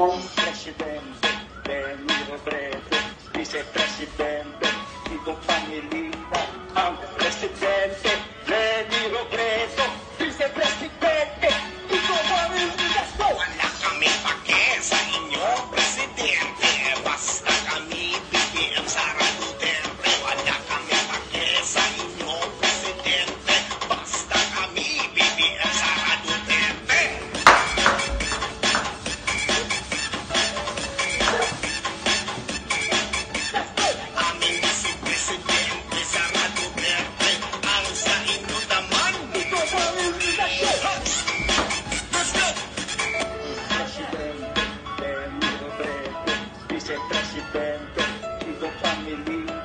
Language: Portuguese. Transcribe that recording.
Presidente, c'è presidente, chiudo família.